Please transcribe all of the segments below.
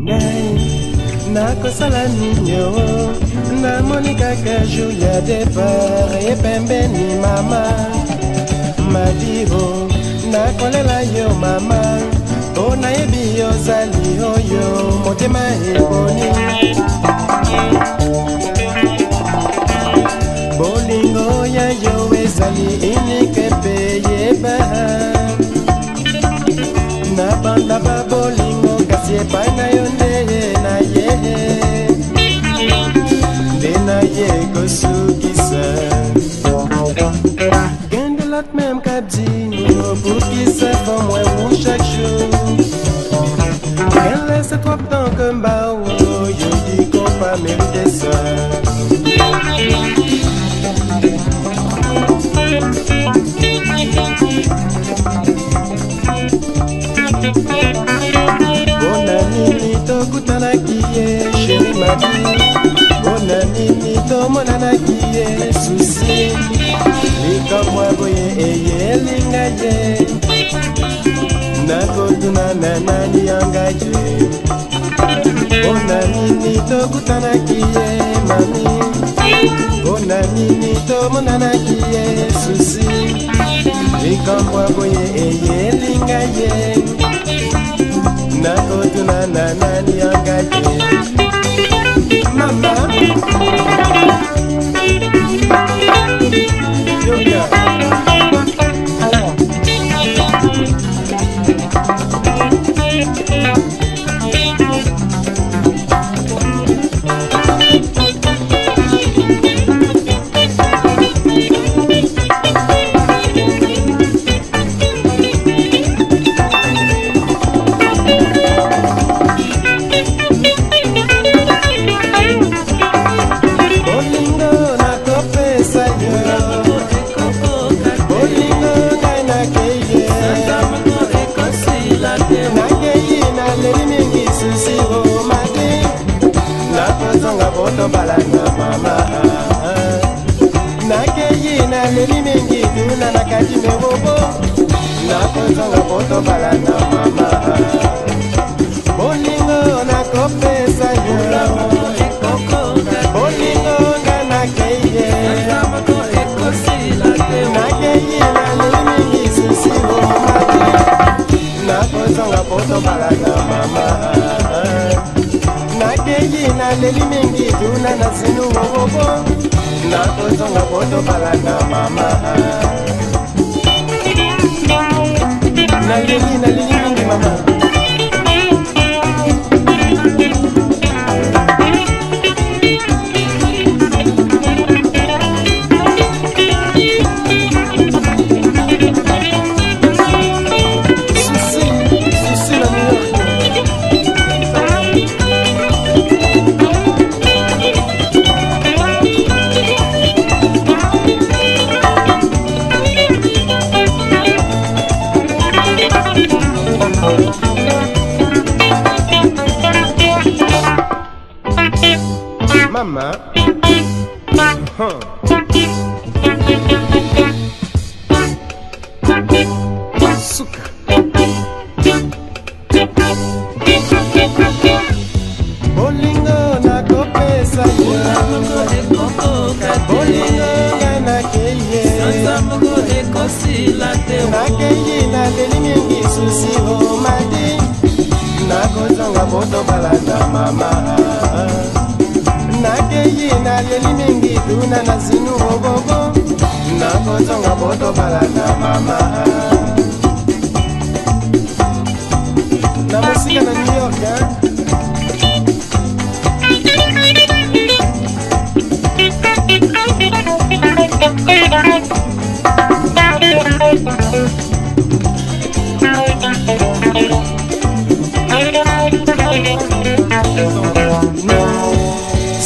ngai nakosala ninio namoni kaka jour ya depart ye pembeni mama mabiro nakolela yo mama mpo nayebi ozali oyo motema eboni bolingo ya yo ezali inike mpe yeba na bandababa epai na yo nde ye na ye nde na ye kosuki tutanaki ye sheri maki mpona nini tomonanaki ye susi likamwa boye eyelinga ye nakotuna na nani yanga ye mpona nini tokutanaki ye mami mpona nini tomonanaki ye susi likamwa boye eyelinga ye nakotuna na nani yangate mama tobala na mama nakeyi naleli mingi tuna nakadi mewobo nakozanga po tobala na mama bolingo nakopesa yo bolingo nga nakeye nakeyi naleli mingi susi bomaki nakozanga po tobala na mama ngai naleli mingi tuna na sinu obo nakozonga kotobala na mama naleli naleli mingi mama mama huh. suka bolingo nakopesa bolingo nga nakeye nakeyi naleli mingi susi omadi nakozanga botobalanda mama nakeli mingi duna na zinu bobobo nakozonga botobala na mama na mosika na new york eh?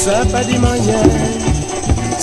Sapadi manhã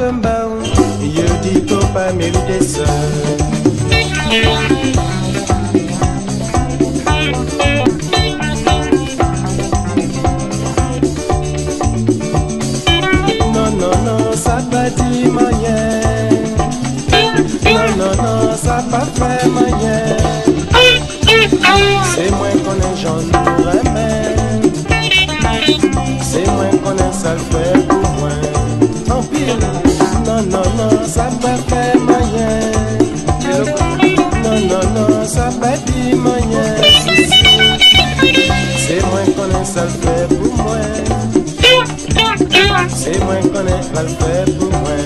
welcome back. Las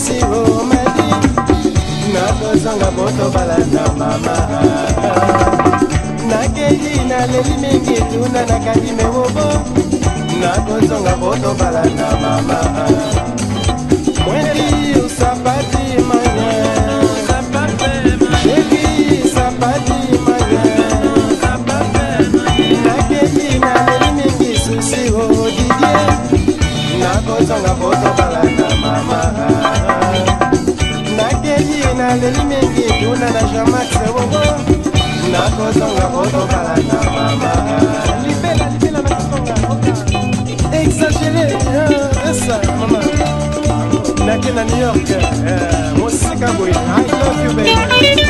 kopesi omadi nakozanga botobala na mama nakeyi naleli mingi tuna nakandime wobo nakozonga botobala na mama york eh, eh, mosika boye i love you baby